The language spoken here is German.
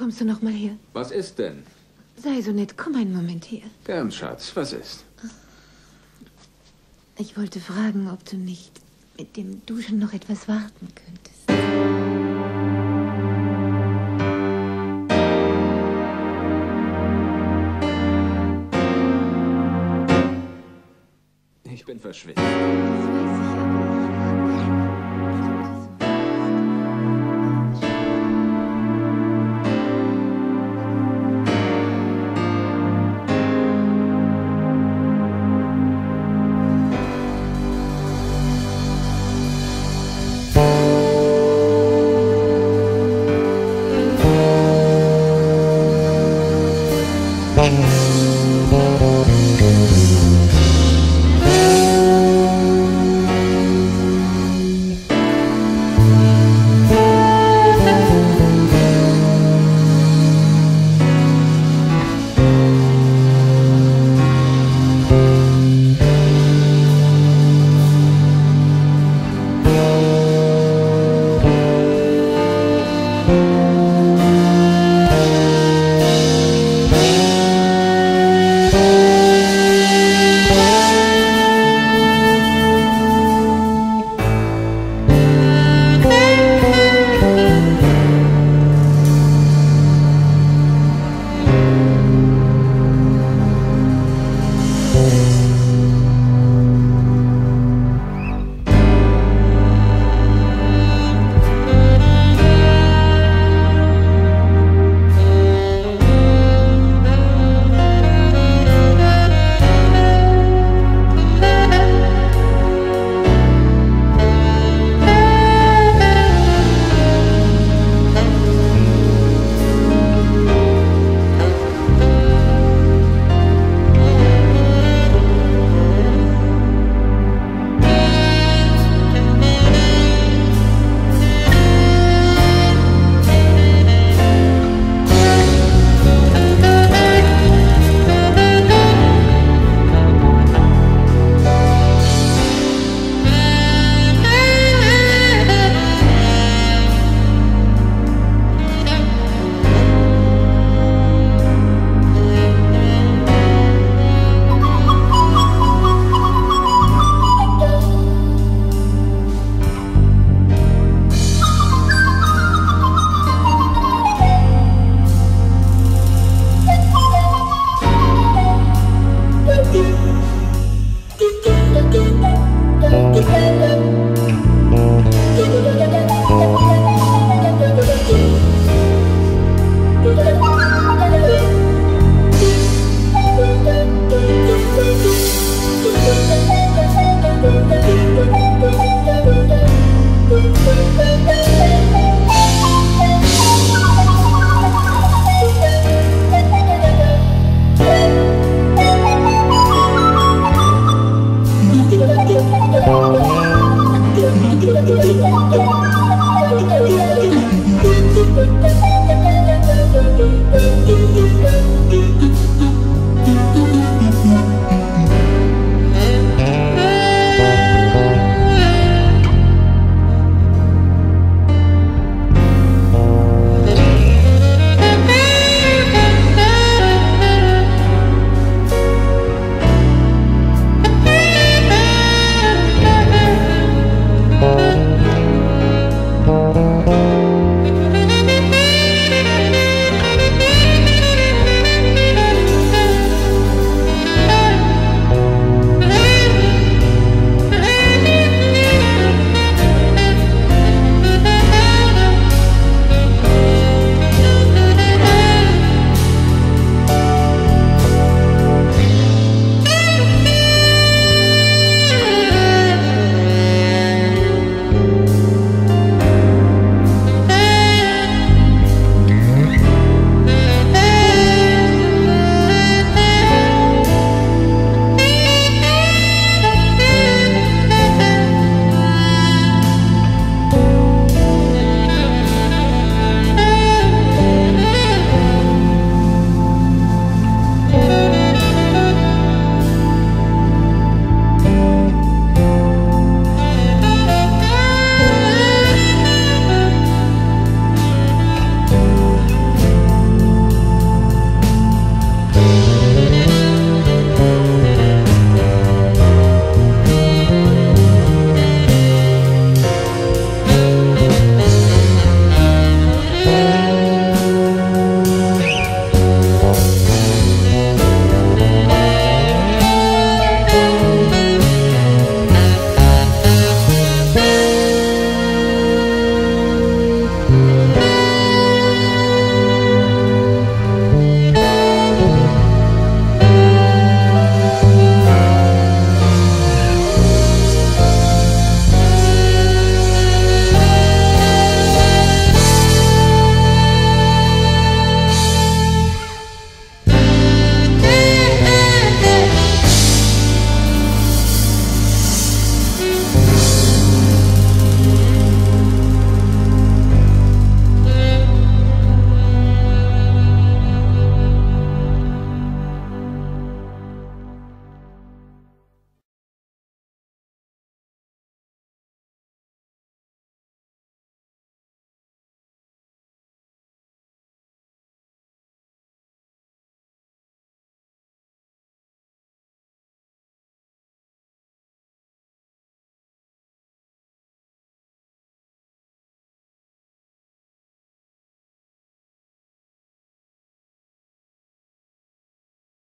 Kommst du noch mal her? Was ist denn? Sei so nett, komm einen Moment her. Gern, Schatz. Was ist? Ich wollte fragen, ob du nicht mit dem Duschen noch etwas warten könntest. Ich bin verschwitzt. Das weiß ich